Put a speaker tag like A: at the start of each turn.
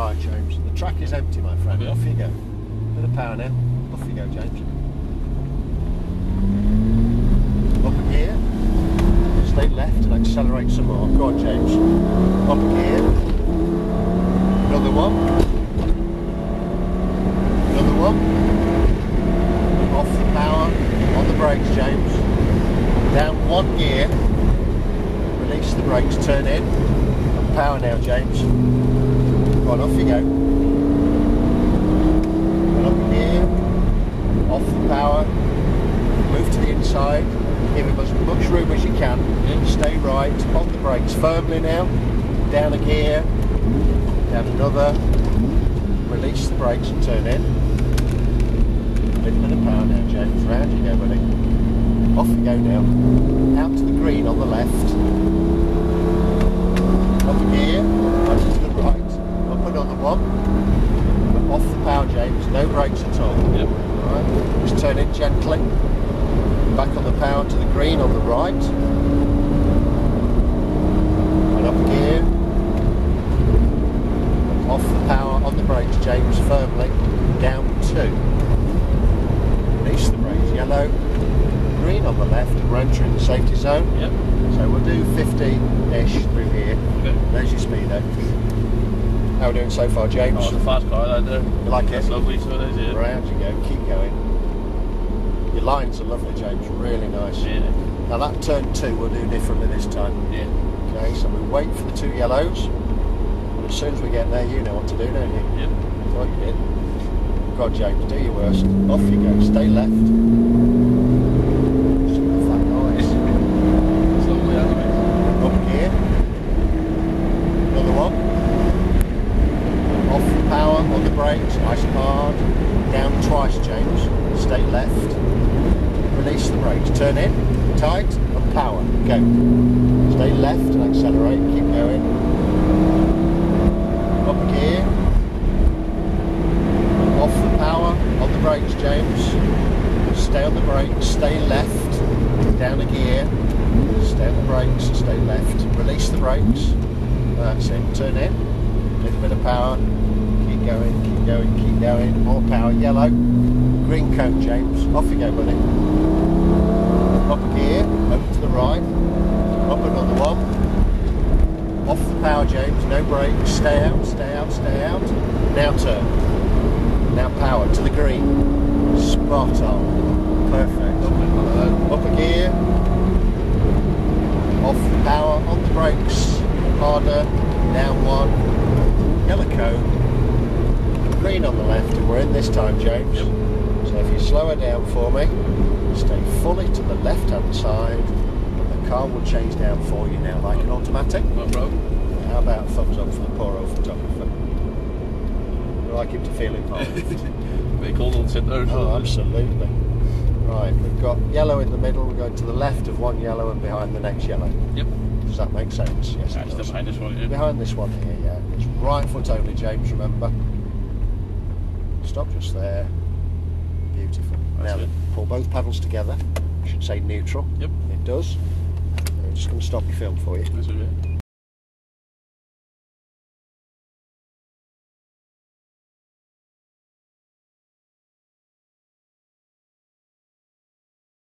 A: Right, James. The track is empty, my friend. Off you go. Bit of power now. Off you go, James. Up a gear. Stay left and accelerate some more. Go on, James. Up a gear. Another one. Another one. Off the power. On the brakes, James. Down one gear. Release the brakes. Turn in. Power now, James. Go on, off you go. And up gear. Off the power. Move to the inside. Give him as much room as you can. Mm-hmm. Stay right. On the brakes firmly now. Down a gear. Down another. Release the brakes and turn in. Little bit of power now, James. Round you go, buddy. Off you go now. Out to the green on the left. Up a gear. Over to the right. Another. Off the power, James. No brakes at all.
B: Yep.
A: Right. Just turn it gently. Back on the power to the green on the right. And up gear. Off the power on the brakes, James, firmly. Down two. Release the brakes, yellow. Green on the left, we're entering the safety zone.
B: Yep.
A: So we'll do 50-ish through here.
B: Okay.
A: There's your speedo. How are we doing so far, James?
B: Oh, the fast car that there.
A: You like it?
B: That's lovely, so it is, yeah.
A: Round you go, keep going. Your lines are lovely, James, really nice.
B: Yeah.
A: Now that turn two we'll do differently this time.
B: Yeah.
A: Okay, so we wait for the two yellows. And as soon as we get there, you know what to do, don't you?
B: Yep.
A: Thought you did. Go on, James, do your worst. Off you go, stay left. Just off that noise.
B: It's lovely, anyway.
A: Up here. Another one. Off the power on the brakes, nice and hard. Down twice, James. Stay left. Release the brakes. Turn in, tight, and power. Go. Stay left and accelerate. Keep going. Up gear. Off the power on the brakes, James. Stay on the brakes. Stay left. Down a gear. Stay on the brakes. Stay left. Release the brakes. That's it. Turn in. Little bit of power. Keep going. Keep going. Keep going. More power. Yellow. Green coat, James. Off you go, buddy. Up a gear. Over to the right. Up another one. Off the power, James. No brakes. Stay out. Stay out. Stay out. Now turn. Now power to the green. Spot on. Perfect. Up a gear. Off the power on the brakes. Harder. Down one. Yellow cone. Green on the left, and we're in this time, James. So if you slow her down for me, stay fully to the left hand side, and the car will change down for you now like an automatic.
B: No problem.
A: How about thumbs up for the poor old photographer? We like him to feel involved.
B: Make all sit there.
A: Oh, absolutely. Right, we've got yellow in the middle, we're going to the left of one yellow and behind the next yellow.
B: Yep.
A: Does that make sense? Yes, it
B: That's the
A: does.
B: behind this one, yeah.
A: Behind this one here, yeah. It's right foot only, James, remember. Stop just there. Beautiful.
B: That's
A: now
B: it.
A: pull both paddles together. Should say neutral.
B: Yep.
A: It does. I'm just going to stop your film for you.
B: That's it, yeah.